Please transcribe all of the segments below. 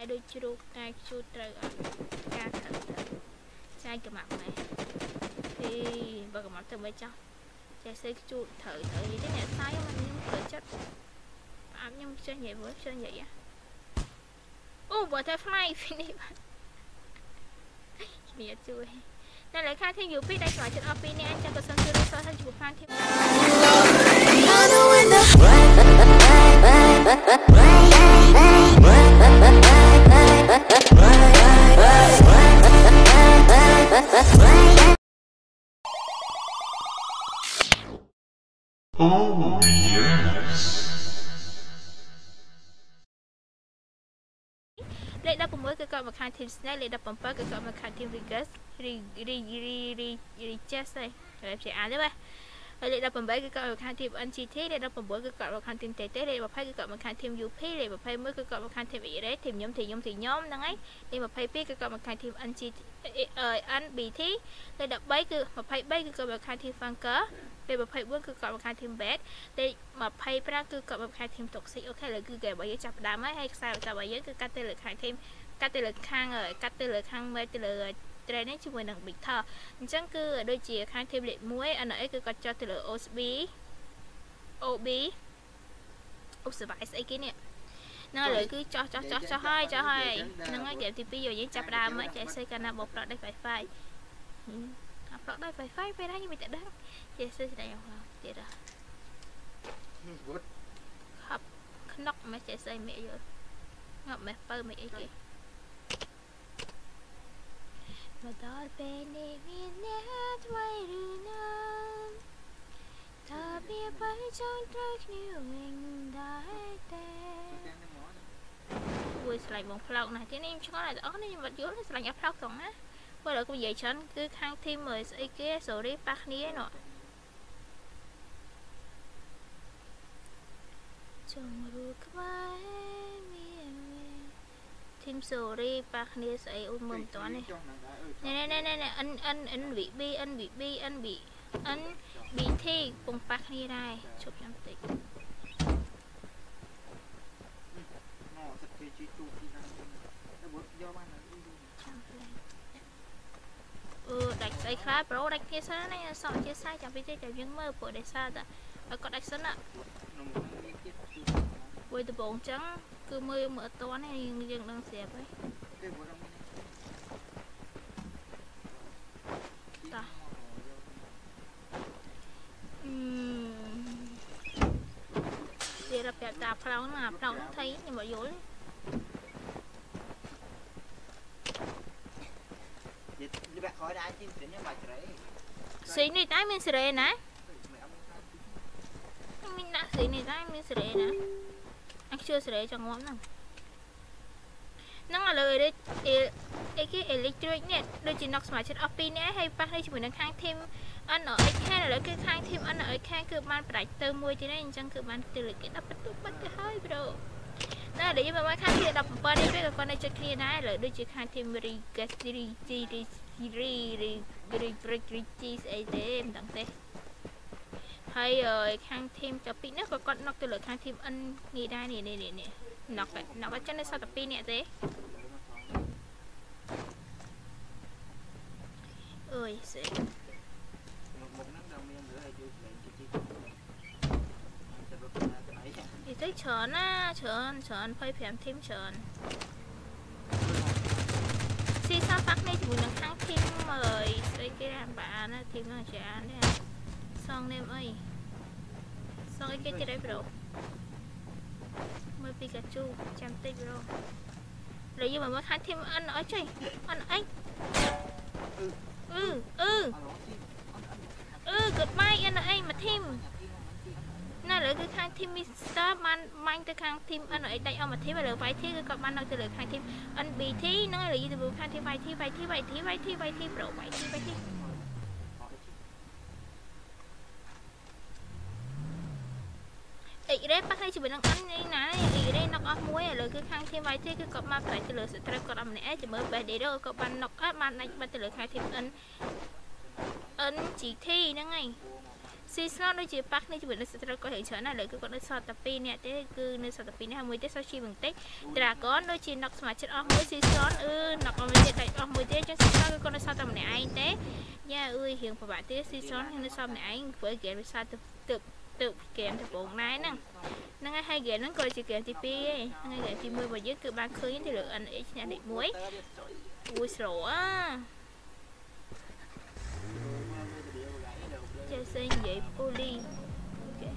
តែដូចជ្រូកតែជូតត្រូវអត់ការត្រូវទៅចាយកំាប់ម៉ែពីបើកំាប់ទៅមិនចោះចេះសេជូតត្រូវត្រូវនេះអ្នកសាយមកខ្ញុំត្រូវចិត្តអាប់ខ្ញុំចេះនិយាយមើលចេះនិយាយអូ butterfly នេះបាទគ្នាជួយនៅលើខាងធីម UP ដែលឆ្លងចិត្តអស់ពីនេះអញ្ចឹងក៏សូមជួយរកសារឲ្យជួបខាងធីម Oh, yes. លេខ16គឺគាត់មកខាង team snake លេខ17គឺគាត់មកខាង team regus re re re re reges ហើយជាអានទេបាទ ហើយលេខ18គឺគាត់មកខាង team NGT លេខ19គឺគាត់មកខាង team TT លេខ20គឺគាត់មកខាង team UP លេខ21គឺគាត់មកខាង team X-ray team ខ្ញុំ team ខ្ញុំ team ខ្ញុំហ្នឹងហើយលេខ22គឺគាត់មកខាង team NGT NBT លេខ13គឺ23គឺគាត់មកខាង team Funker លេខ24គឺគាត់មកខាង team bed លេខ25គឺគាត់មកខាង team toxic អូខេឥឡូវគឺគេរបស់យើងចាប់ផ្ដើមហើយហើយខ្សែបន្តរបស់យើងគឺកាត់ទៅលើខាង team កាត់ទៅលើខាងកាត់ទៅលើខាងមេទៅលើ training ជាមួយនឹង Victor អញ្ចឹងគឺដូចជាខាង team លេខ1 NA គឺគាត់ចុះទៅលើ OSB OB observe ស្អីគេនេះហ្នឹងឥឡូវគឺចោះចោះចោះចោះហើយចោះហើយហ្នឹងហើយហ្គេមទី2យកយើងចាប់ដើមមកចេះសេកាណាបោប្រដេះ Wi-Fi អាប្រដេះ Wi-Fi ពេលណាខ្ញុំមិនដឹងចេះសេស្ដីអស់ទៀតហ៎ What? ខប់ខ្នុកមិនចេះស្អីមេយល់ងាប់មិនបើមិនអីគេ មកដល់ពេលនេះមានអ្នកថ្មីឬណាថាវាបើចង់ត្រូវគ្នាវិញដែរទេគួយស្លាញ់បងផ្លោកណាស់ទីនេះខ្ញុំឆ្ងល់តែអស់នេះខ្ញុំអត់យល់ស្លាញ់អាផ្លោកត្រង់ណាបើដល់គូនិយាយច្រើនគឺខាងធីមមើលស្អីគេ sorry ប៉ះគ្នាឯនោះចង់រួក្បែរមានធីម sorry ប៉ះគ្នាស្អីអូនមើលមិនតាន់នេះ ណែណែណែណែ N N N V B N V B N B N B T ពងប៉ះគ្នាដែរជប់ខ្ញុំតិច Nó thật kỳ chi tu chi năng. Nó bớt do ban là đi đi. ចាំផ្លែអឺដាច់ស្អីខ្លះប្រូដាច់គ្នាសិនណាសក់ជាសាយចាំពីទេចាំយើងមើលព្រោះដោយសារតែឲ្យគាត់ដាច់សិនណា Nó một cái đi chết tu. ពួយដំបងអញ្ចឹងគឺមើលមើលអត់តាន់ទេយើងយើងដឹងស្រាប់ហើយ អឺទៀតប្រាប់តាផ្លោងហ្នឹងអាផ្លោងហ្នឹងថៃខ្ញុំអត់យល់ទេ Vậy đi bạn khỏi đai chim chuyển cho bà trẻ. ស៊ីនេះតែមានសេរីណា Mẹ ông khai. មានដាក់ស្រីនេះដែរមានសេរីណាអញជឿសេរីចង់ងាប់ហ្នឹងហ្នឹងឥឡូវអីអីគេ electric នេះដូចជា knock សមាជិកអស់ពីរនាក់ហើយប៉ះនេះជាមួយនឹងខាង team អនអីខាងឥឡូវគឺខាង team អនអីខាងគឺបានបដាច់ទៅមួយទៀតហើយអញ្ចឹងគឺបានទៅលើគេដល់បន្ទុកបាត់ទៅហើយប្រូណាឥឡូវយើងមកខាង team 17នេះពេលក៏គាត់នៅចិត្តគ្នាដែរឥឡូវដូចជាខាង team registry series series registry ស្អីទេមិនដឹងទេហើយខាងធីមតាពីនេះក៏គាត់ណុកទៅលើខាងធីម N នេះដែរនេះនេះនេះណុកណុកអត់ចឹងនៅសតតែ2នាក់ទេអើយសេ Một ទៅច្រើនណាច្រើនច្រើន25ធីមច្រើនស៊ីសាប៉ាក់នេះជាមួយនឹងខាងធីមអើយស្អីគេអានបានណាធីមហ្នឹងជាអាននេះសងនេមអីសងអីគេទៀតអីប្រូមើលពីកាជូចាំតិចប្រូឥឡូវយើងមកមើលខាងធីម N អីចេះ N អីអឺអឺ À, nó chi. Ăn ăn. អឺ goodbye N អីមកធីម ណាឥឡូវគឺខាង team Mister បានបាញ់ទៅខាង team N អីដាច់អស់មួយ team ឥឡូវ YT គឺគាត់បាននៅទៅលើខាង team NBT ហ្នឹងឥឡូវយើងទៅមើលខាង team YT YT YT YT YT Pro YT YT អិរ៉េប៉ះគ្នាជាមួយនឹង N នេះណាអិរ៉េ knock off មួយឥឡូវគឺខាង team YT គឺគាត់បានប្រែទៅលើ strike គាត់អត់ម្នាក់ឯងជាមួយ Best Dero គាត់បាន knock អត់បានដាច់បាត់ទៅលើខាង team N NGT ហ្នឹងហើយ ស៊ីស្លដូចជាប៉ះគ្នាជាមួយនឹងសត្រូវគាត់រៀងច្រើនណាស់ឥឡូវគឺគាត់នៅសល់តែ2នាក់ទេគឺនៅសល់តែ2នាក់ហើយមួយទៀតសល់ជីបន្តិច Dragon ដូចជា nok សមាជិកអស់មួយស៊ីស្លអឺ nok អស់មួយទៀតតែអស់មួយទៀតអញ្ចឹងស៊ីស្លគឺគាត់នៅសល់តែម្នាក់ឯងទេយ៉ាអើយរៀងពិបាកទៀតស៊ីស្លនៅសល់ម្នាក់ឯងព្រោះហ្គេមវាសារទៅទៅទៅហ្គេមដំបូងណែហ្នឹងហ្នឹងហើយហើយហ្គេមហ្នឹងក៏ជាហ្គេមទី2ឯងហ្នឹងហើយហ្គេមទី1របស់យើងគឺបានឃើញទៅលើ NX អ្នកលេខ1តើវាសុយអូយស្រោអា xanh giấy poly ok.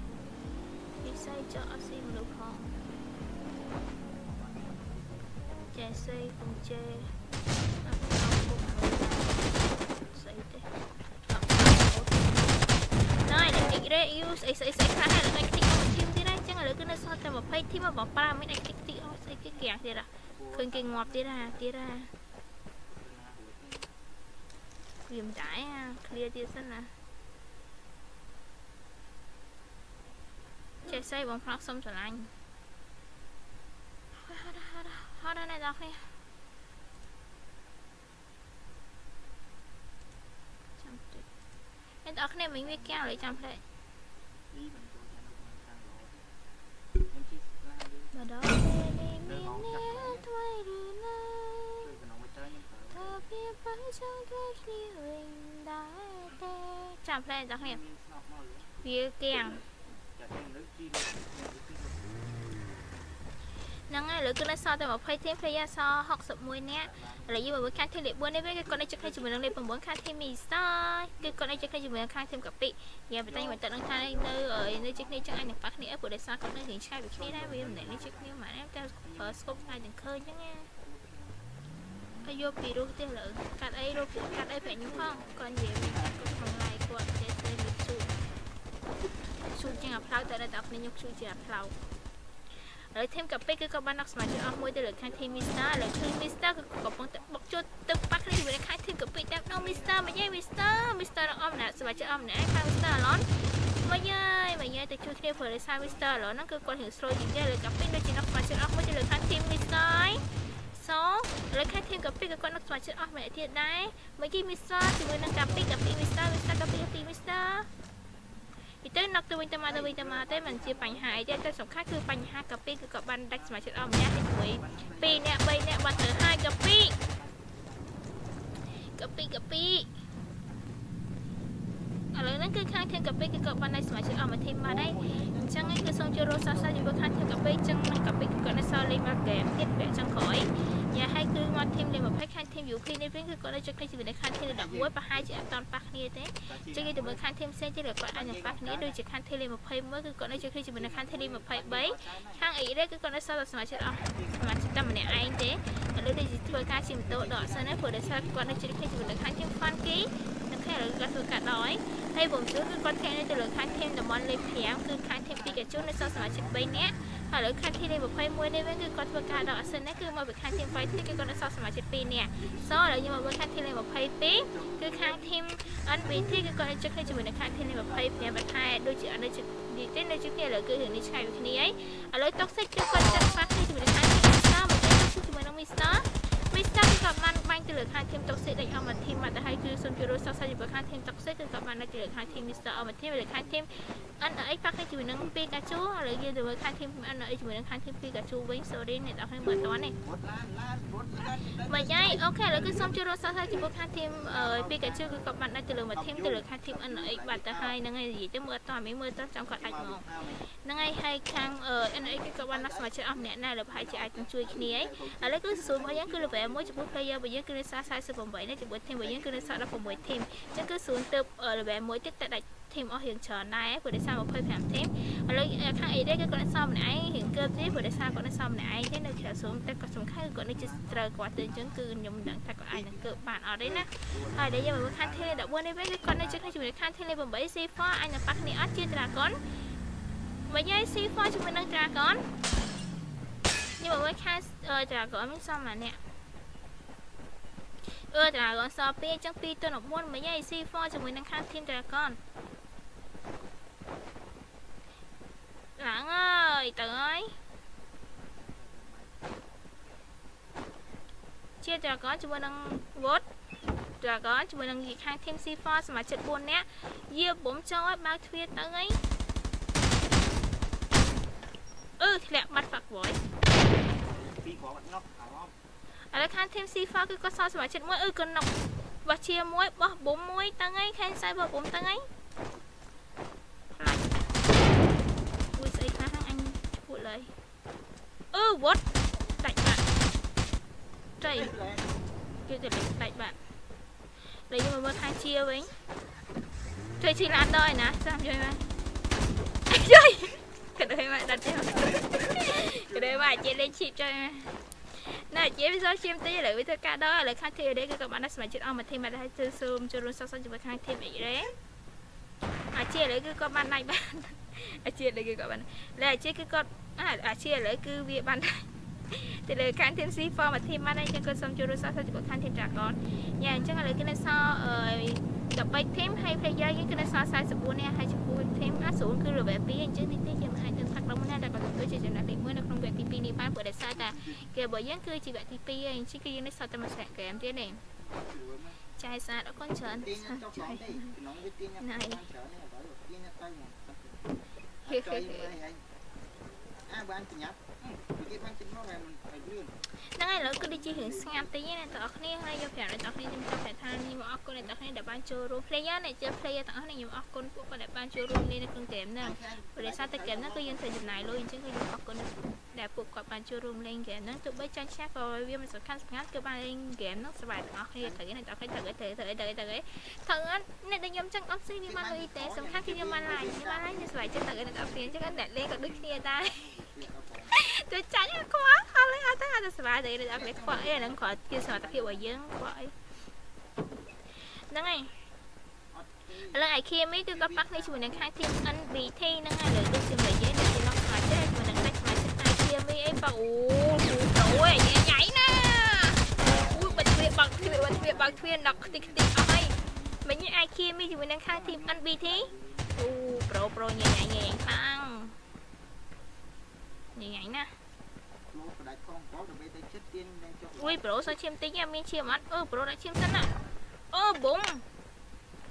Đi xây cho xin được không chè xây cùng chè Nói là cái rê yêu. Xây xây xây khá hay là cái tích không chim thế này Chẳng là cái nó sao ta mà pay thì mà bỏ para mấy này tích tích không xây cái kẹt thế là Khơi cái ngọt thế là thế là Viêm trái à. clear thế sân là ចេះស្អីបងផ្លោកសុំស្រឡាញ់ហត់ហត់ហត់ហត់ណាស់ដល់គ្នាចាំតិចអ្នកដល់គ្នាមិញវាកៀងលើចាំផ្លេចពីមិនចូលចាំនៅខាងឡោខ្ញុំជិះខ្លាំងយូរមកដល់ពេលនេះមានអ្នកថ្មីឬណាជួយក្នុងវិច័យខ្ញុំប្រើថាវាបើចង់တွေ့គ្នាវិញដែរទេចាំផ្លេចដល់គ្នាមានស្នប់មកលើវាកៀង ហ្នឹងហើយឥឡូវគឺនៅសល់តែ20 team player សល់61នាក់ឥឡូវយើងមកមើលខាង team លេខ4នេះវិញគឺគាត់នៅជិះគ្នាជាមួយនឹងលេខ9ខាង team Mista គឺគាត់នៅជិះគ្នាជាមួយនឹងខាង team កាពីយ៉ាប៉ុន្តែខ្ញុំមិនតឹកនឹងថានៅនៅជិះគ្នាចឹងអាចនឹងប៉ះគ្នាអីព្រោះដោយសារគាត់នៅរៀងឆ្ងាយពីគ្នាដែរវាមិនដែលនេះជិះគ្នាហ្មងណាតែប្រើ scope អាចនឹងឃើញចឹងណាហើយយកពីរោះទេឥឡូវកាត់អីរោះកាត់អីប្រាក់ខ្ញុំផងគាត់និយាយគាត់ក្នុង live គាត់ចេះស្អីមានស៊ូ ស៊ូជាងអាផ្លៅតែដល់តែខ្ញុំស៊ូជាងអាផ្លៅហើយធីមកាពេគឺក៏បានដាក់សមាជិកអស់មួយទៅលើខាងធីម Mister ឥឡូវឃើញ Mister គឺកំពុងតែបុកជួតទៅប៉ះគ្នាជាមួយនឹងខាងធីមកាពេតែដល់ Mister មកយាយ Mister Mister នឹងអស់ម្នាក់សមាជិកអស់ម្នាក់ខាង Mister អឡនមកយាយមកយាយទៅជួយគ្នាព្រោះដោយសារ Mister អឡនហ្នឹងគឺគាត់រៀងស្រួលជាងគេលើកាពេដូចជាដាក់សមាជិកអស់មួយទៅលើខាងធីម Mister ហើយសូលើខាងធីមកាពេក៏គាត់ដាក់សមាជិកអស់ម្នាក់ទៀតដែរមកយាយ Mister ជាមួយនឹងកាពេកាពេ Mister Mister កាពេកាពេ Mister ពីទៅនឹកទៅវិញទៅមកទៅវិញទៅមកទេมันជាបញ្ហាអីទេតែសំខាន់គឺបញ្ហាកាពីគឺក៏បានដាច់សមាជិកអស់ម្នាក់ហើយជាមួយ2នាក់3នាក់បានទៅហើយកាពីកាពីកាពីឥឡូវហ្នឹងគឺខាងធានកាពីគឺក៏បានដាច់សមាជិកអស់មួយធីមមកដែរអញ្ចឹងគឺសូមចូលរួមសាសាជាមួយខាងធានកាពីអញ្ចឹងនឹងកាពីគឺក៏នៅសល់លេងមកហ្គេមទៀតពាក់ចុងក្រោយ យ៉ាហើយគឺមកធីមលេង20ខាងធីម UK នេះវិញគឺក៏នៅជិះគ្នាជាមួយនឹងខាងធាន11ប្រហែលជាអត់តន់ប៉ះគ្នាទេចឹងគេទៅមើលខាងធីមផ្សេងទៀតគាត់អាចនឹងប៉ះគ្នាដូចជាខាងធីលេ21គឺគាត់នៅជួយគ្នាជាមួយនឹងខាងធីលេ23ខាងអីរ៉េគឺគាត់នៅសល់តែសមាជិកអស់សមាជិកតែម្នាក់ឯងទេឥឡូវដូចជាធ្វើការជិះម៉ូតូដកសិនណាព្រោះដោយសារគាត់នៅជួយគ្នាជាមួយនឹងខាងធីម Funky និងខាងឥឡូវគាត់ធ្វើការដកហើយហើយបំជឿគឺគាត់ធាក់នៅទៅលើខាងធីមតំបន់លេខ5គឺខាងធីម Pikachu នៅសល់សមាជិក3នាក់ហើយ ឥឡូវខាងធីលេ21នេះវិញគឺគាត់ធ្វើការដកសិនណាគឺមកពីខាងធីម Fight គឺគាត់នៅសល់សមាជិក2នាក់សឥឡូវយើងមកមើលខាងធីលេ22គឺខាងធីម NBT គឺគាត់នៅជិះគ្នាជាមួយនឹងខាងធាននេះ25បន្ថែដូចជាអត់នៅជិះនេះទេនៅជិះគ្នាឥឡូវគឺរឿងនេះឆ្ងាយពីគ្នាហើយឥឡូវតុកសិចគឺគាត់ចាត់ប៉ះគ្នាជាមួយនឹងខាងធាន Mister មកទៅជិះជាមួយនឹង Mister Mister គឺគាត់បានបាញ់ទៅលើខាងធានតុកសិចដែលអស់មួយធីមមកទៅហើយគឺសូមជួយរកសរសើរជាមួយខាងធានតុកសិចគឺគាត់បាននៅទៅលើខាងធាន Mister អស់មួយធីមលើខាងធាន NX ប៉ះគ្នាជាមួយនឹង Pikachu ឥឡូវយើងទៅមើលខាងធាន NX ជាមួយនឹងខាងធាន Pikachu វិញ sorry អ្នកនរគ្នាមើលអត់ទាន់ទេវត្តឡានឡានវត្តឡានមកយាយអូខេឥឡូវគឺសូមជួយរកសាស្ត្រជាមួយខាងធីមអឺពីកាជឺគឺគាត់បានដាច់ទៅលើមួយធីមទៅលើខាងធីម NX បាត់ទៅហើយហ្នឹងហើយនិយាយទៅមើលអត់តមានមើលទៅចាំគាត់ដាច់មកហ្នឹងហើយហើយខាងអឺ NX គឺគាត់បានដាក់សមាជិកអស់ម្នាក់ណាស់លើប្រហែលជាអាចនឹងជួយគ្នាហើយឥឡូវគឺសួររបស់យើងគឺ level 1ចំពោះ player របស់យើងគឺនៅសល់48នេះជាមួយធីមរបស់យើងគឺនៅសល់16ធីមអញ្ចឹងគឺសួរទៅ level 1ទៀតតែដាច់ធីមអស់រៀងច្រើនដែរព្រោះដោយសារ25ធីមឥឡូវខាង AD គឺគាត់នៅសល់ម្នាក់ឯងរៀងកើបទេព្រោះដោយសារគាត់នៅសល់ម្នាក់ឯងទេនៅក្រៅសួរតែគាត់សំខាន់គឺគាត់នៅជិះត្រូវគាត់ទៅអញ្ចឹងគឺខ្ញុំមិនដឹងថាគាត់អាចនឹងកើបបានអត់ទេណាហើយដែលយើងមកមើលខាងធីម14នេះវិញគឺគាត់នៅជិះគ្នាជាមួយខាងធីម8 C4 អាចនឹងប៉ះគ្នាអត់ជា Dragon វិញហើយ C4 ជាមួយនឹង Dragon ខ្ញុំមកមើលខាង Dragon មានសមម្នាក់ អឺ Dragon សល់2អញ្ចឹង2ទៅ14មិញហើយ C4 ជាមួយនឹងខាង Team Dragon ឡើងអើយទៅហើយជា Dragon ជាមួយនឹង Wood Dragon ជាមួយនឹងខាង Team C4 សមាជិក4នាក់យាបំចូលឲ្យបើកទ្វារទៅអីអឺធ្លាក់បាត់ fuck boy ពីរគ្រាប់អត់ងប់អារម្មណ៍ ឥឡូវខាង Team C4 គឺគាត់សល់សមាជិកមួយអឺក៏ណុកបោះជាមួយបោះប៊ុំមួយទៅអីខាងសាយបោះប៊ុំទៅអីខ្លាចមួយស្អីខ្លះហ្នឹងអញឈួតលើយអឺ what ដាច់បាត់ចៃគេទៅលេខដាច់បាត់លេខយើងមកមើលខាងជាវិញជួយជីឡានដល់ឯណាចាំជួយមកជួយក៏ដូចមកដាច់ទៀតក៏ដូចមកជាលេខឈីបជួយមក ណែជាវាសឈាមទីឥឡូវវាធ្វើការដល់ឥឡូវខាង TD គឺក៏បានដាក់សមាជិកអស់មួយធីមមកហើយទៅសូមចូលរួមសកសជាមួយខាង team X Ray អាជាឥឡូវគឺគាត់បានដាច់បានអាជាឥឡូវគឺគាត់បានលើអាជាគឺគាត់អាជាឥឡូវគឺវាបានដាច់ទៅលើខាង team C4 មួយ team បានហើយអញ្ចឹងគាត់សូមចូលរួមសរសើរជាមួយខាង team Dragon យ៉ាអញ្ចឹងឥឡូវគឺនៅសល់អឺ13 team ហើយ player យើងគឺនៅសល់44នាក់ហើយចំពោះ team 50គឺ level 2អញ្ចឹងនេះទេយើងអាចទៅថាក្រុមណាដែលគាត់ទទួលជាចំណែកទី1នៅក្នុង វគ្គទី2នេះបានព្រោះដោយសារតែគេរបស់យើងគឺជាវគ្គទី2ហើយអញ្ចឹងគឺយើងនៅសល់តែមួយ set game ទៀតទេចាយស្អាតអរគុណច្រើនទាញទៅឆ្លងទេក្នុងវាទាញទៅច្រើននេះបើទាញទៅមកហេហេអាបានប្រញាប់គេបានចិត្តមកហើយមិនឲ្យលឿនហ្នឹងហើយឥឡូវគឺដូចជារឿងស្ងាត់តិចណាបងប្អូនគ្នាហើយយកប្រាប់ដល់បងប្អូនខ្ញុំចង់ប្រាប់ថាខ្ញុំអរគុណដល់បងប្អូនដែលបានចូលរួម player អ្នកជា player ទាំងអស់នេះខ្ញុំអរគុណពួកគាត់ដែលបានចូលរួមលេងនៅក្នុងហ្គេមហ្នឹងព្រោះដោយសារតែហ្គេមហ្នឹងគឺយើងត្រូវចំណាយលុយអញ្ចឹងគឺខ្ញុំអរគុណដែលពួកគាត់បានចូលរួមលេងហ្គេមហ្នឹងទោះបីចាញ់ឆាក៏វាមិនសំខាន់សំខាន់គឺបានលេងហ្គេមហ្នឹងសប្បាយទាំងអស់គ្នាត្រូវអ្នកទាំងអស់គ្នាត្រូវត្រូវត្រូវត្រូវត្រូវត្រូវអត់អ្នកដែលខ្ញុំចង់អត់ស៊ីវាបានលុយទេសំខាន់គឺខ្ញុំបានឡាយខ្ញុំបានឡាយខ្ញុំសប្បាយចិត្តត្រូវអ្នកទាំងអស់គ្នាអញ្ចឹងអ្នកលេងក៏ដូចគ្នាដែរទៅចាញ់ខ្វល់ហើយអត់ទៅអត់ទៅសប្បាយទេអ្នកទាំងអស់គ្នាខ្វល់អីអាហ្នឹងគ្រាន់ជាសមត្ថភាពរបស់យើងខ្វល់អីហ្នឹងហើយឥឡូវ IKMI គឺគាត់ប៉ះគ្នាជាមួយនឹងខាង team NBT ហ្នឹងហើយលើដូចជានិយាយនៅទីមកស្មាជិកជាមួយនឹងដាច់ស្មាជិក IKMI អីបើអូអូយញ៉ៃណាអូយបាត់ទ្វារបើកទ្វារបាត់ទ្វារបើកទ្វារដល់ខ្ទេចខ្ទេចអស់ហើយមិញ IKMI ជាមួយនឹងខាង team NBT អូប្រូប្រូញ៉ៃញ៉ៃញ៉ៃខ្លាំងញ៉ៃញ៉ៃណា មកបដាច់ផងបងដើម្បីទៅចិត្តទាញនឹងចុះអុយប្រូសោះឈាមតិចមានឈាមអត់អឺប្រូដាក់ឈាមសិនណាអូប៊ុំ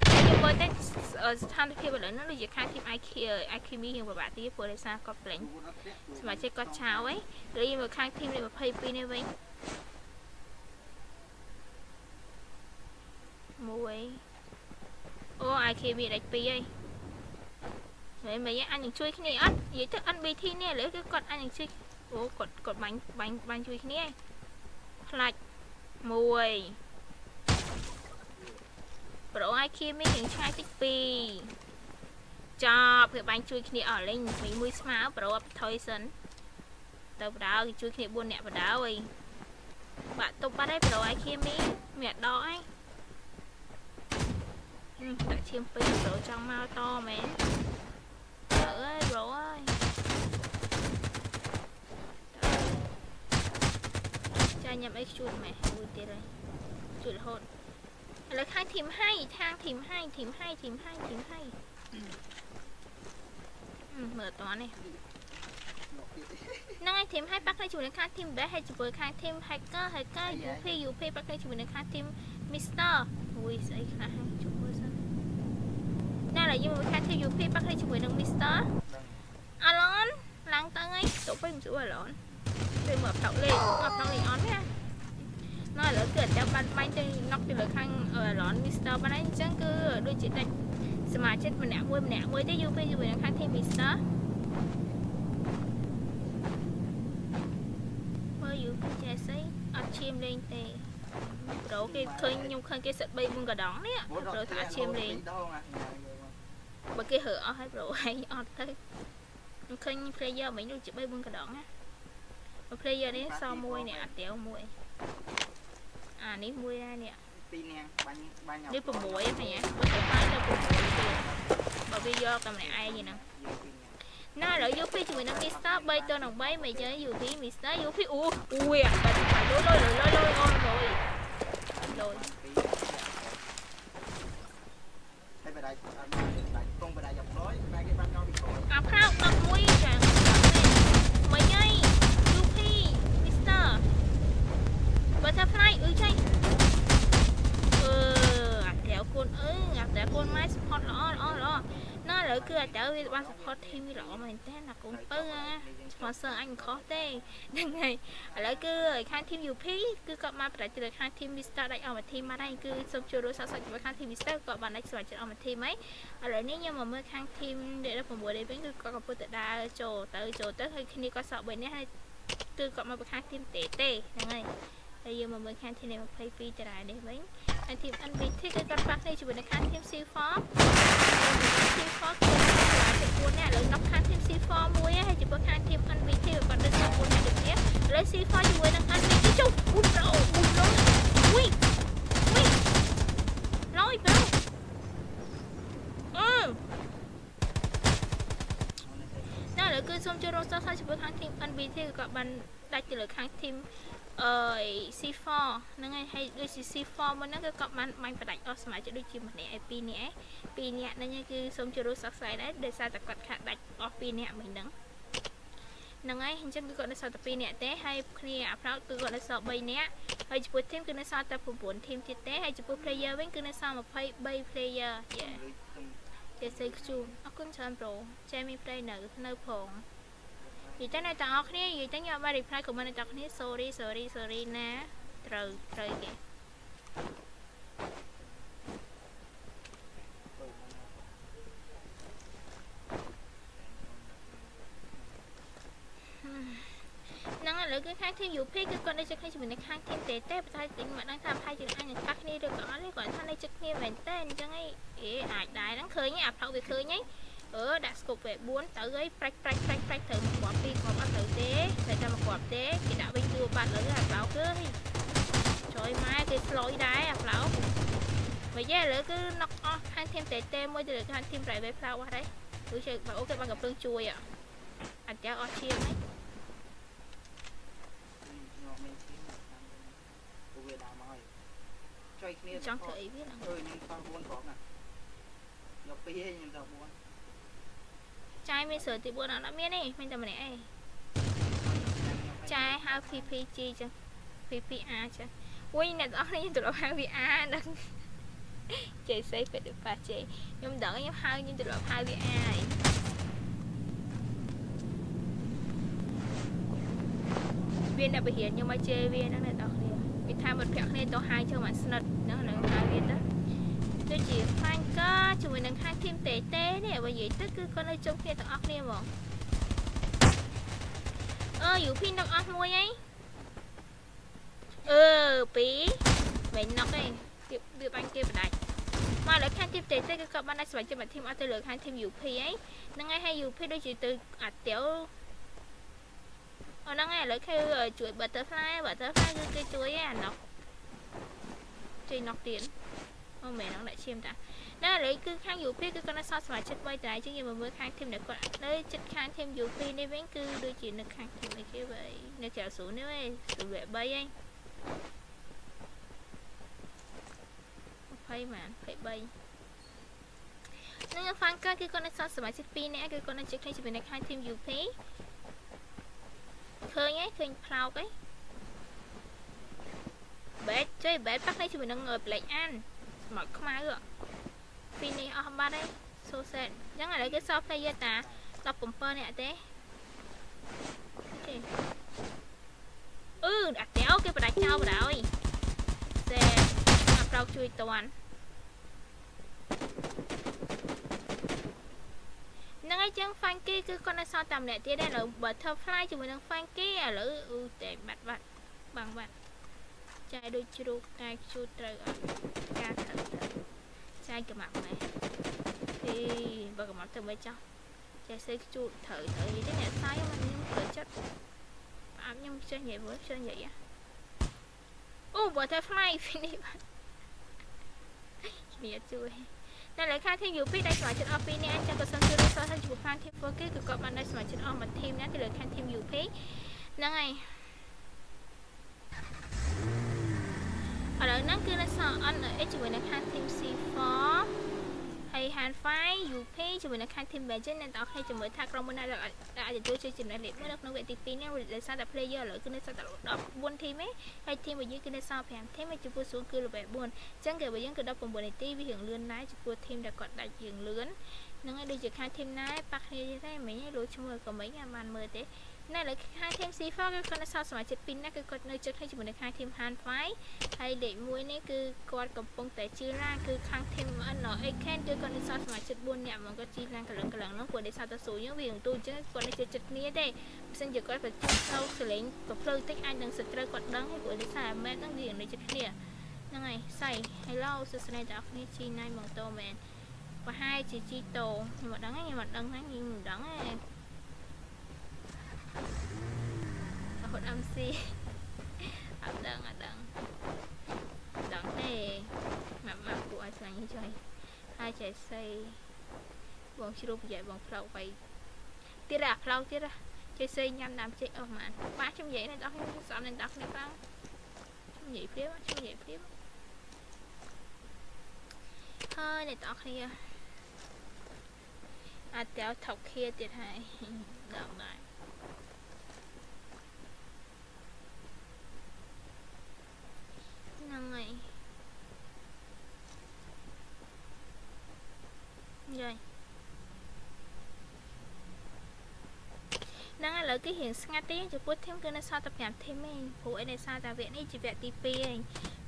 ខ្ញុំមើលតែស្ថានភាពឥឡូវហ្នឹងដូចជាខាង team IQ IQMI យើងពិបាកទៀតព្រោះដោយសារគាត់ប្លែងសមាជិកគាត់ឆាវហីរីមកខាង team លេខ22នេះវិញមួយអូ IQMI ដាច់2ហីមិនមិនអញនឹងជួយគ្នាអត់និយាយទៅ NBT នេះឥឡូវគឺគាត់អញនឹងជួយ អូគាត់គាត់បាញ់បាញ់បាញ់ជួយគ្នាហីខ្លាច់មួយប្រូ IQ មានរៀងឆ្ងាយតិចពីរចប់គឺបាញ់ជួយគ្នាអស់លេងមួយមួយស្មើប្រូអត់ថយសិនទៅបដៅជួយគ្នា4នាក់បដៅអីបាក់ទប់បាត់ហើយប្រូ IQ មានមានដកហើយដាក់ឈាមពីរប្រូចង់មកតមែនអើយប្រូអើយចា ញ៉ាំអីជួតម៉ែមួយទៀតហើយជួតរហូតឥឡូវខាងធីមហៃខាងធីមហៃធីមហៃធីមហៃធីមហៃមើលតនេះហ្នឹងហើយធីមហៃប៉ះគ្នាជាមួយនឹងខាងធីម best ហើយជាមួយខាងធីម hacker hacker UP UP ប៉ះគ្នាជាមួយនឹងខាងធីម Mr អូយស្អីខ្លះជួបមើលសិនណែឡើយយើងមកខាងធីម UP ប៉ះគ្នាជាមួយនឹង Mr អាឡនឡើងទៅហើយទៅពេញមិនស្រួលអាឡន ពេលមកផ្ដោតលេងមកផ្ដោតលេងអន់ណានៅឥឡូវគឺអត់បានបាញ់ទៅណុកទៅលើខាងរ៉នមីស្ទ័របានហើយអញ្ចឹងគឺដូចជាដាច់សមាជិកម្នាក់មួយម្នាក់មួយទេយូរពេលជាមួយនឹងខាងធីមមីស្ទ័រមើលយូរចេះស្អីអត់ឈាមលេងទេប្រូគេឃើញខ្ញុំឃើញគេសិត3 4កដងនេះប្រូថាអត់ឈាមលេងបើគេហើអស់ហើយប្រូហើយអត់ទៅខ្ញុំឃើញ player មិញដូចជា3 4កដងណា player នេះសល់មួយនេះអត់ទៀវមួយអានេះមួយដែរនេះពីរនាងបាញ់បាញ់នេះ6ហ្នឹងញ៉ាបើទៅបាយទៅ6ទៀតបើវាយកតែម្នាក់ឯងហ្នឹងណាឥឡូវយកពីជាមួយនឹង Mister 3ទៅនឹង3មិនចឹង UP Mister UP អូអូយបាត់បាត់លុយលុយលុយលុយអូនលុយលុយហើយបដាច់អត់មកបដាច់កងបដាច់យកផ្លោយបែរគេបាត់ចោលពីក្រោយ អាផ្លោក11ចាមិនអី UP Mister Butterfly អឺចៃអឺ នអឺអាតែកូនម៉ែ support ល្អល្អល្អណ៎ឥឡូវគឺអាតែវា បាន support team វាល្អមែនតើណាកូនពៅណា sponsor អញមិនខុសទេហ្នឹងហើយឥឡូវគឺខាង team UP គឺគាត់បានប្រតិលើខាង team Mr ដាច់អម team មកដែរគឺសូមជួយរួមសាកសជាមួយខាង team Mr គាត់បានដាច់ស្វាចិត្តអម team ហើយឥឡូវនេះខ្ញុំមកមើលខាង team 16នេះវិញគឺគាត់កំពុងតែដើរចូលទៅចូលទៅហើយគ្នាគាត់សក់3នាក់ហើយគឺគាត់មកពីខាង team តេតេហ្នឹងហើយ ហើយយើងមកមើលខាង team 22តារានេះវិញហើយ team NBT គឺគាត់ផ្លាស់គ្នាជាមួយនឹងខាង team C4 C4 គឺ4នាក់ឥឡូវដល់ខាង team C4 មួយហើយចំពោះខាង team NBT គាត់ដឹក4នាក់ដូចគ្នាឥឡូវ C4 ជាមួយនឹង NBT ចុះអូប្រូអូប្រូវីវីឡយប្រូអឺណាឥឡូវគឺសូមចូលរួមសោះហើយចំពោះខាង team NBT គឺគាត់បានដាច់ទៅលើខាង team អឺ C4 ហ្នឹងហើយហើយដូចជា C4 មុនហ្នឹងគឺគាត់បានបាញ់បដាច់អស់សមាជិកដូចជាម្នាក់ឯ2នាក់ឯ2នាក់ហ្នឹងគឺសូមចូលរួមសោកស្ដាយដែរដោយសារតែគាត់ខាត់ដាច់អស់2នាក់មិញហ្នឹងហ្នឹងហើយអញ្ចឹងគឺគាត់នៅសល់តែ2នាក់ទេហើយគ្នាអាប្រោតគឺគាត់នៅសល់3នាក់ហើយចំពោះ team គឺនៅសល់តែ9 team ទៀតទេហើយចំពោះ player វិញគឺនៅសល់23 player យេចេះសេខ្ជូអរគុណច្រើនប្រូចេះមាន play នៅនៅផង និយាយទៅអ្នកទាំងអស់គ្នានិយាយទៅខ្ញុំអត់បាន reply comment អ្នកទាំងអស់គ្នា sorry sorry sorry ណាត្រូវត្រូវគេហ្នឹងឥឡូវគឺខាង team UP គឺគាត់នៅជិតគ្នាជាមួយនឹងខាង team តេតេប៉ុន្តែខ្ញុំមិនដឹងថាប្រហែលជាអញនឹងកាត់គ្នាឬក៏អត់ទេគាត់ថានៅជិតគ្នាមែនតើអញ្ចឹងឯងអេអាចដែរហ្នឹងឃើញអាផ្លូវវាឃើញឯង អឺដាក់ scope វា4ទៅហើយប្រាច់ប្រាច់ប្រាច់ប្រាច់ត្រូវមកគាត់ពីគាត់អត់ត្រូវទេតែតែមកគាត់ទេគេដាក់វិញគឺបាត់លើអាប្លោកគឺជួយម៉ែគេស្លុយដែរអាប្លោកមកយ៉ាឥឡូវគឺណុកអស់ខាងធីមតេតេមួយទៅលើខាងធីម private ផ្លោកអស់ហើយគឺជើបើអូគេបានកំពុងជួយអត់ចាអស់ឈៀងហ្នឹងជួយគ្នាចង់ធ្វើអីវាហ្នឹងអឺខ្ញុំតោះ4ផងណាយកពីខ្ញុំតោះ4 ចាយមានស្រួលទី4អត់មានទេមានតែម្នាក់ឯងចាយហៅ PPG ចឹង PPR ចឹងវិញអ្នកទាំងអស់នេះទៅហៅ VR ដឹងជ័យសេពេតប៉ាជ័យខ្ញុំដឹងខ្ញុំហៅខ្ញុំទៅហៅ VR ឯងវាអ្នកបរិញ្ញាខ្ញុំមកជេរវាហ្នឹងអ្នកទាំងគ្នាវាថាមិត្តភក្តិគ្នាទៅហៅជើងមកស្និទ្ធហ្នឹងនឹងហៅវាទៅ ដូចជា Franker ជាមួយនឹងខាង team តេតេនេះបើនិយាយទៅគឺគាត់នៅជុំគ្នាទាំងអស់គ្នាហ្មងអឺ UP នឹងអស់មួយអីអឺពីរមិនណុកទេវាវាបាញ់គេបដាច់មកលើខាង team តេតេគឺគាត់បានដាច់ស្វ័យចិត្តមក team អត់ទៅលើខាង team UP អីហ្នឹងហើយហើយ UP ដូចជាទៅអាទៀវអហ្នឹងហើយឥឡូវគឺជួយ butterfly butterfly គឺគេជួយឯអាណុកជួយណុកទៀត អូមែនហ្នឹងដាក់ឈាមតាណាឥឡូវគឺខាង UP គឺគាត់នៅសល់សមាជិក3តែជាងយើងមកមើលខាង team ដែលគាត់នៅចិត្តខាង team UP នេះវិញគឺដូចជានៅខាង team នេះគេវិញនៅចៅស៊ូនេះវិញស៊ូវ3ហី20ម៉ាន23នឹងហ្វាំងកាគឺគាត់នៅសល់សមាជិក2នាក់គឺគាត់នៅជិះគ្នាជាមួយនៅខាង team UP ឃើញហ៎ឃើញផ្លោកហ៎បែតជួយបែតប៉ះគ្នាជាមួយនឹង Black Ant ស្មោកខ្មៅពីនេះអស់បាត់ហើយ so sad អញ្ចឹងឥឡូវគេសល់ player តា17នាក់ទេចេះអឺអាកែវគេបដាច់ចោលបដ ாய் សេអាប្រោកជួយតន់ហ្នឹងហើយចឹង Funky គឺគាត់នៅសល់តែម្នាក់ទៀតដែរឥឡូវ Butterfly ជាមួយនឹង Funky ឥឡូវអឺតែបាត់បាត់បាំងបាត់ ចាយដូចជ្រូកតែខ្ជូតត្រូវអត់ការត្រូវត្រូវចាយកំាប់ម៉ែពីបើកំាប់ទៅមិនចោះចាយសេខ្ជូតត្រូវត្រូវនិយាយទេអ្នកសាយមកខ្ញុំត្រូវចិត្តអាប់ខ្ញុំចេះនិយាយមើលចេះនិយាយអូ butterfly នេះបាទគ្នាជួយនៅលើខាង team UP ដែលសមាជិកអស់ពីរនាក់អញ្ចឹងក៏សូមជួយរកសារថាចំពោះខាង team 4គេគឺគាត់បាននៅសមាជិកអស់មួយ team ណាទៅលើខាង team UP ហ្នឹងហើយ ឥឡូវហ្នឹងគឺនៅសល់ on ជាមួយនៅខាង team C4 ហហើយ hand file UP ជាមួយនឹងខាង team manager អ្នកទាំងអស់គ្នាជាមួយថាក្រុមមួយណាដែលអាចទទួលជ័យជំនះលេខ1នៅក្នុងវគ្គទី2នេះដោយសារតែ player ឥឡូវគឺនៅសល់តែ14 team ទេហើយ team របស់យើងគឺនៅសល់5 team ហើយចំពោះសួងគឺ level 4អញ្ចឹងគេរបស់យើងគឺ19នាទីវារៀងលឿនដែរចំពោះ team ដែលគាត់ដាច់រៀងលឿនហ្នឹងហើយដូចជាខាង team ណែប៉ះគ្នាទេមិញលួចឈ្មោះក៏មិញអាបានមើលទេ នៅលើខាង team C4 គឺគាត់នៅសល់សមាជិក2នាក់គឺគាត់នៅជិតគ្នាជាមួយនឹងខាង team Hanfai ហើយលេខ1នេះគឺគាត់កំពុងតែជឿឡាគឺខាង team NXN គឺគាត់នៅសល់សមាជិក4នាក់មកគាត់ជឿឡាកលឹងកលឹងនោះព្រោះដោយសារតែស៊ូយើងវាទូអញ្ចឹងគាត់នៅជិតជិតគ្នាទេបើមិនជាគាត់ប្រជិះទៅសលេងក៏ភ្លើតិចអាចនឹងសត្រូវគាត់ដឹងហើយព្រោះដោយសារ map ហ្នឹងវានៅជិតគ្នាហ្នឹងហើយសៃ Hello សួស្ដីដល់អ្នកគ្នាជីណៃម៉ូតូមែនប្រហែលជាជីតូខ្ញុំមិនដឹងទេខ្ញុំមិនដឹងហ្នឹងខ្ញុំមិនដឹងទេ រហូត MC អត់ដឹងអត់ដឹងដឹងទេមកមកពួកឲ្យស្លាញ់នេះចុយហើយចៃសីបងជ្រូកប្រយ័ត្នបងផ្លោកໄວទៀតអាផ្លោកទៀតចៃសីញ៉ាំដាំចេកអស់ហ្មងបាទខ្ញុំនិយាយនេះដល់ខ្ញុំសំនឹងដល់គ្នាបងខ្ញុំនិយាយព្រាមខ្ញុំនិយាយព្រាមហើយអ្នកទាំងអស់គ្នាអាចទៅថប់ខៀទៀតហើយដល់ដែរហ្នឹងហើយយាយហ្នឹង ឥឡូវគឺរៀងស្ងាត់ទេចំពោះធីមគឺនៅសល់តែ5ធីមឯងព្រោះឯនៅសល់តែវគ្គនេះជាវគ្គទី2ឯង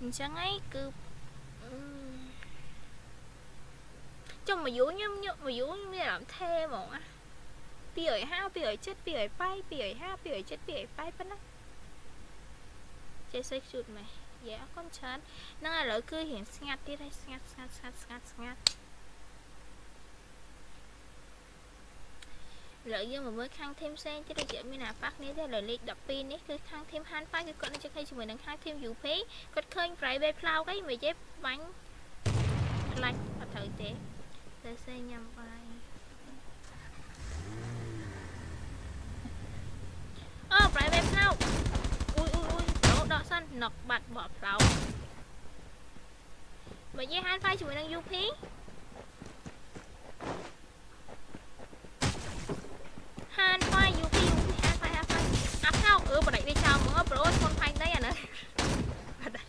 អញ្ចឹងឯងគឺចុះមកយូរខ្ញុំមកយូរមានអារម្មណ៍ថេហ្មង250 270 280 250 270 280ប៉ុណ្ណាចេះសេជូតម៉េះយ៉ាអរគុណច្រើនហ្នឹងឥឡូវគឺរៀងស្ងាត់ទៀតហើយស្ងាត់ស្ងាត់ស្ងាត់ស្ងាត់ស្ងាត់ ឥឡូវយើងមកមើលខាងធីមផ្សេងទៀតដូចជាមានអាប៉ះគ្នាទេឥឡូវលេខ12នេះគឺខាងធីម Han5 គឺគាត់នឹងជិះគ្នាជាមួយនឹងខាងធីម UP គាត់ឃើញ private ផ្លោកអីមិនទេបាញ់ខ្លាច់អត់ត្រូវទេទៅសេញញ៉ាំបាយអូ private ផ្លោកដកសិនណុកបាត់បកផ្លោកបើនិយាយហានហ្វាយជាមួយនឹង UP ហានហ្វាយ UP UP ហានហ្វាយហានហ្វាយអាផ្លោកអឺបដិ វាចោលមកប្រូស្មុនផាញ់ដីអានោះបដិ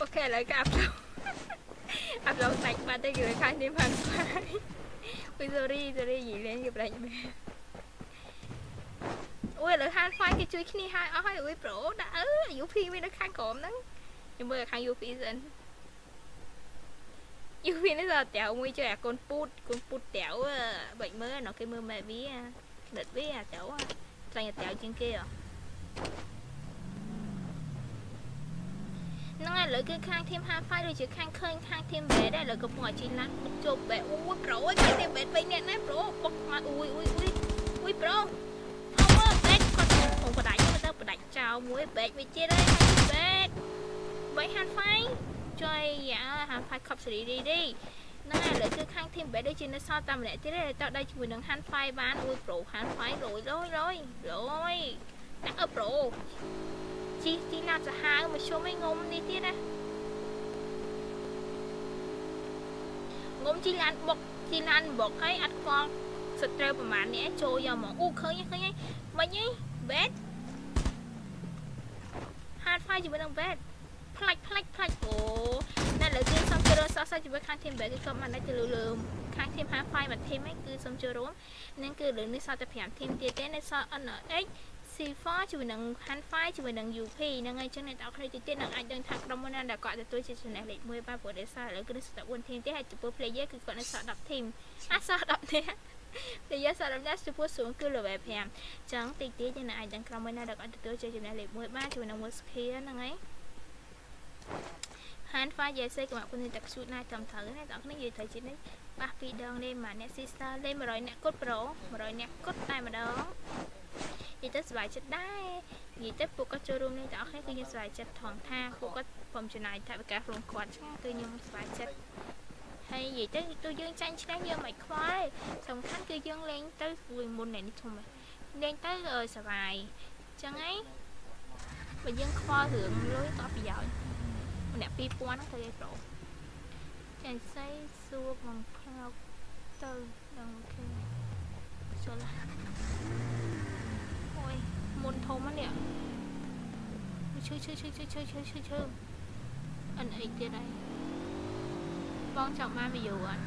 អូខេឥឡូវក៏អាផ្លោកអាផ្លោកដាច់បាត់ទៅគឺខាងនេះហានហ្វាយអ៊ុយ sorry sorry យីលេងគេបដិមែនអូយឥឡូវហាន file គេជួយគ្នាហើយអស់ហើយអូយប្រូដាក់អឺ UP វានៅខាងក្រោមហ្នឹងខ្ញុំមើលខាង UP សិន UP នេះទៅតាវមួយជួយអាកូនពូតកូនពូតតាវបាច់មើលណគេមើលម៉ែវាដិតវាអាតាវ ខ្លាញ់តាវជាងគេហ៎ហ្នឹងហើយឥឡូវគឺខាងធីម55ដូចជាខាងឃើញខាងធីមបែដែរឥឡូវកំពុងអាជីឡាន់ជប់បែអូយប្រូខាងធីមបែ3នាក់ណាប្រូបុកមកអូយអូយអូយអូយប្រូបដាច់ទៅបដាច់ចោលមួយបែកមួយទៀតហើយហើយបែកបែកហាន់ហ្វៃជួយយ៉ាហាន់ហ្វៃខប់សេរីរីរី ហ្នឹងហើយឥឡូវគឺខាងធីមបែកដូចជានៅសល់តែម្នាក់ទៀតទេតោះដៃជាមួយនឹងហាន់ហ្វៃបានអួយប្រូហាន់ហ្វៃរយរយរយរយដាក់អឺប្រូជីជីណាត់សាហាវមកជុំឯងុំនេះទៀតណាងុំជីឡានបុកជីឡានបុកហើយអត់ខ្វល់សត្រូវប្រហែលនេះចូលយកមកអូឃើញឃើញហើយមិញហីវេត hard file ជាមួយនឹង wet ផ្លាច់ផ្លាច់ផ្លាច់អូតែលើគឺសុំចូលរួមសោះសាច់ជាមួយខាង team បែគឺក៏មិនដែរទៅលើលើខាង team hard file មួយ team ហ្នឹងគឺសុំចូលរួមនឹងគឺលើនេះសតតែ5 team ទៀតទេនៅសល់ NX C4 ជាមួយនឹង hand file ជាមួយនឹង UP ហ្នឹងហើយចឹងអ្នកទាំងអស់គ្នាទៀតនឹងអាចដឹងថាក្រុមមួយណាដែលគាត់ទទួលជាចំណេះលេខ1បាទព្រោះដោយសារឥឡូវគឺនៅសល់តែ4 team ទេហើយចំពោះ player គឺគាត់នៅសល់10 team អត់សល់10នាក់និយាយសារដំណេះចំពោះសួងគឺ level 5អញ្ចឹងតិចទៀតយើងអាចដឹងក្រុមមួយណាដែលអាចទទួលជ័យជំនះលេខ1បានជាមួយនឹង Muskia ហ្នឹងហើយ hand file យាយសេកមកពុនតែខ្ជូតណាចំត្រូវណាបងប្អូននិយាយត្រូវជាតិនេះប៉ះពីរដងលេងមួយអ្នក sister លេង100អ្នកគត់ pro 100អ្នកគត់តែម្ដងនិយាយទៅសុវ័យចិត្តដែរនិយាយទៅពួកគាត់ចូលរួមលេងទាំងអស់គ្នាគឺខ្ញុំសុវ័យចិត្តថងថាពួកគាត់ព្រមចំណាយថវិកាខ្លួនគាត់ឆ្ងាយគឺខ្ញុំសុវ័យចិត្តហើយនិយាយទៅទោះយើងចាញ់ឆ្នះយើងមិនខ្វល់សំខាន់គឺយើងលេងទៅមួយមុននេះធំលេងទៅសបាយអញ្ចឹងហីបើយើងខ្វល់រឿងលុយក៏ប្រយោជន៍ ម្នាក់2000ហ្នឹងទៅឯប្រូចាញ់សៃសួរមកផ្លោកទៅដល់គេចូលឡាអូយមុនធំហ្នឹងនេះឈឺឈឺឈឺឈឺឈឺឈឺឈឺឈឺអិនអីទៀតហើយបងចង់បានវីយូអត់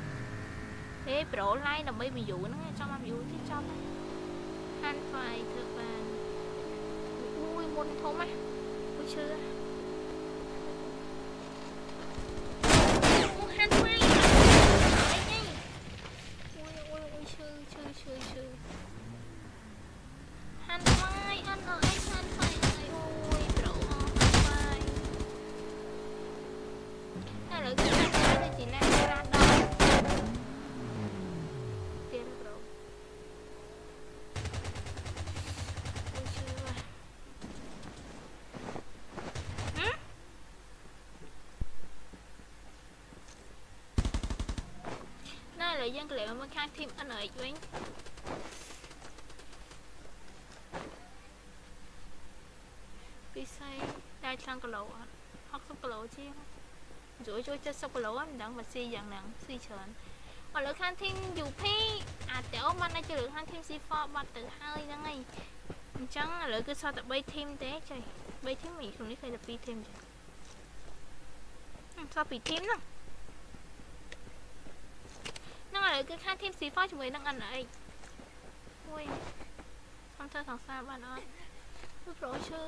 ហេប្រូឡៃដើម្បីវីយូហ្នឹងចង់បានវីយូទៀតចង់ហាន់ហ្វាយធ្វើបានអូយមុនធំណាអូយឈឺអូហាន់ហ្វាយអីនេះអូយអូយអូយឈឺឈឺឈឺឈឺហាន់ហ្វាយអត់អីហាន់ហ្វាយអីអូយប្រូហាន់ហ្វាយតែលើគេថាទៅជាអ្នករ៉ាដល់ទៀតប្រូអូយឈឺว่ะហឹម ណែឥឡូវយើងកន្លែងមកខាង team NH វិញពិសេសតែឆ្លងគីឡូអត់60គីឡូជាងជួយជួយ70គីឡូមិនដឹងបើស៊ីយ៉ាងហ្នឹងស៊ីច្រើនឥឡូវខាង team UP អាតេអូបានតែជឿខាង team C4 បាត់ទៅហើយហ្នឹងហើយអញ្ចឹងឥឡូវគឺសល់តែ3 team ទេចុយ3 team មិនក្នុងនេះឃើញតែ2 team ចាហឹមសល់2 team ហ្នឹង ហ្នឹងឥឡូវគឺខាង team C4 ជាមួយនឹង NX មួយខ្ញុំធ្វើសង្សារបានអត់វាប្រូឈើ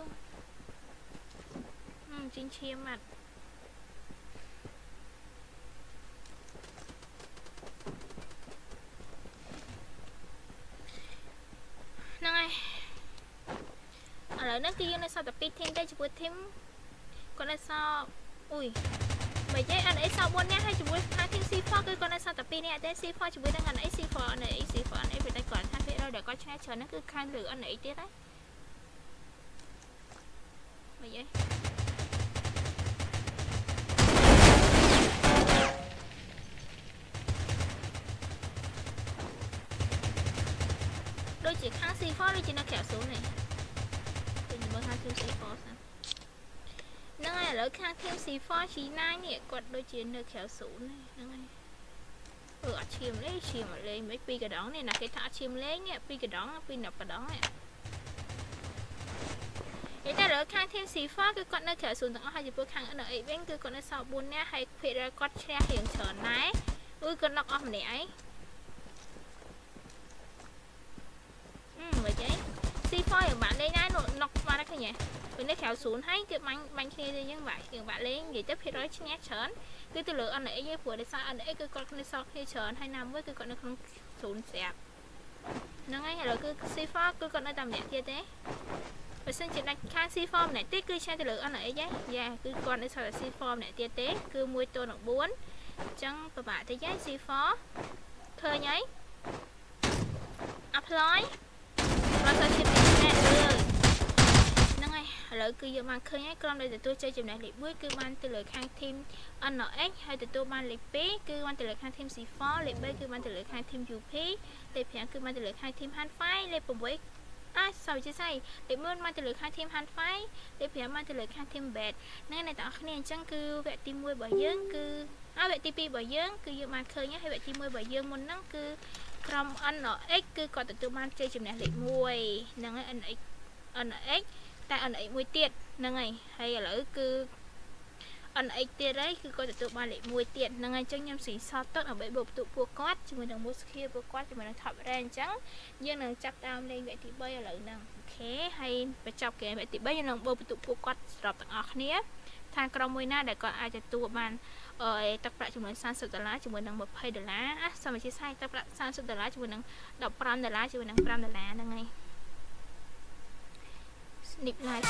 ហឹមជីងឈាមអត់ហ្នឹងហើយឥឡូវនេះគឺយើងនៅសល់តែ2 team ទេជាមួយ team គាត់នៅសល់អ៊ុយ បើនិយាយ NA សល់4នាក់ហើយជាមួយខាង team C4 គឺគាត់នៅសល់តែ2នាក់ទេ C4 ជាមួយនឹង NA C4 NA C4 NA ពេលតែគាត់ថាភាគរយដែលគាត់ឆ្នះច្រើនហ្នឹងគឺខាងលើ NA ទៀតហើយបើនិយាយដូចជាខាង C4 ដូចជានៅក្រៅស៊ូននេះពេលមើលខាង team C4 សិន ហ្នឹងហើយឥឡូវខាង team C4 G9 នេះគាត់ដូចជានៅក្រៅស៊ូនហ្នឹងហើយអឺអត់ឈាមលេងឈាមអត់លេងមិនពីរកដងនេះណាគេថាអត់ឈាមលេងនេះពីរកដងពីរ10កដងនេះនិយាយតែលើខាង team C4 គឺគាត់នៅក្រៅស៊ូនទាំងអស់ហើយចំពោះខាង NA វិញគឺគាត់នៅសល់4នាក់ហើយភាគរយគាត់ឈ្នះរៀងច្រើនដែរអឺគាត់ណុកអស់ម្នាក់ឯងអឺមិនអី C4 យើងបាក់លេងដែរណុកបានឃើញទេ ពេលនេះក្រៅស៊ូនហើយគឺបាញ់បាញ់គ្នាទៅយើងបាក់យើងបាក់លេងនិយាយទៅភាគរយឈ្នះច្រើនគឺទៅលើ NA ឯងព្រោះដោយសារ NA គឺគាត់គ្នាសល់គ្នាច្រើនហើយណាមួយគឺគាត់នៅក្នុងស៊ូនស្រាប់ហ្នឹងហើយឥឡូវគឺ C4 គឺគាត់នៅតែម្នាក់ទៀតទេបើសិនជាដាច់ខាង C4 ម្នាក់ទៀតគឺឆែកទៅលើ NA ឯងយ៉ាគឺគាត់នៅសល់តែ C4 ម្នាក់ទៀតទេគឺ1ទល់នឹង4អញ្ចឹងពិបាកតិចហើយ C4 ឃើញហើយ apply បើសិនជាមានអ្នកលើហ្នឹងហើយ ឥឡូវគឺយើងបានឃើញហើយក្រុមដែលទទួលជ័យចំណេះលេខ1គឺបានទៅលើខាង team NX ហើយទទួលបានលេខ2គឺបានទៅលើខាង team C4 លេខ3គឺបានទៅលើខាង team UP លេខ5គឺបានទៅលើខាង team Hanfai លេខ6អាសោជាសៃលេខ1បានទៅលើខាង team Hanfai លេខ5បានទៅលើខាង team Bad ហ្នឹងអ្នកទាំងអស់គ្នាអញ្ចឹងគឺវគ្គទី1របស់យើងគឺហើយវគ្គទី2របស់យើងគឺយើងបានឃើញហើយវគ្គទី1របស់យើងមុនហ្នឹងគឺក្រុម NX គឺគាត់ទទួលបានជ័យជំនះលេខ1ហ្នឹងហើយ NX NX តែ NX មួយទៀតហ្នឹងហើយហើយឥឡូវគឺ NX ទៀតហើយគឺគាត់ទទួលបានលេខ1ទៀតហ្នឹងហើយអញ្ចឹងខ្ញុំស៊ីសតទឹកដើម្បីបូកបន្ទុកពួកគាត់ជាមួយនឹង Muskia ពួកគាត់ជាមួយនឹង Top Rank អញ្ចឹងយើងនឹងចាប់តាមលេងវគ្គទី3ឥឡូវហ្នឹងអូខេហើយបញ្ចប់ហ្គេមវគ្គទី3យើងនឹងបូកបន្ទុកពួកគាត់សរុបទាំងអស់គ្នាថាក្រុមមួយណាដែលគាត់អាចទទួលបានអឺទឹកប្រាក់ចំនួន30ដុល្លារជាមួយនឹង20ដុល្លារអាសមាជិកសាយទឹកប្រាក់30ដុល្លារជាមួយនឹង15ដុល្លារជាមួយនឹង5ដុល្លារហ្នឹងហើយ niệm like